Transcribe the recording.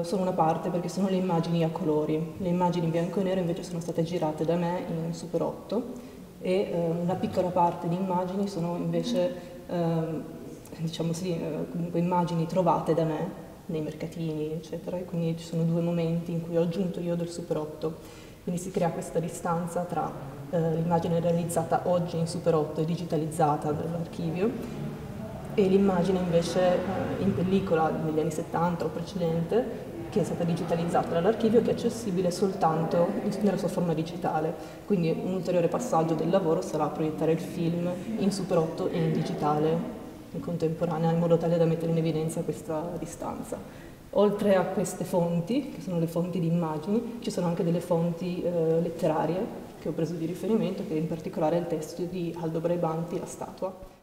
eh, sono una parte perché sono le immagini a colori. Le immagini in bianco e nero invece sono state girate da me in Super 8 e eh, una piccola parte di immagini sono invece, ehm, diciamo sì, eh, comunque immagini trovate da me nei mercatini, eccetera, e quindi ci sono due momenti in cui ho aggiunto io del Super 8. Quindi si crea questa distanza tra eh, l'immagine realizzata oggi in Super 8 e digitalizzata dall'archivio e l'immagine invece eh, in pellicola negli anni 70 o precedente che è stata digitalizzata dall'archivio che è accessibile soltanto nella sua forma digitale. Quindi un ulteriore passaggio del lavoro sarà proiettare il film in Super 8 e in digitale in contemporanea in modo tale da mettere in evidenza questa distanza. Oltre a queste fonti, che sono le fonti di immagini, ci sono anche delle fonti eh, letterarie che ho preso di riferimento, che in particolare il testo di Aldo Braibanti, La statua.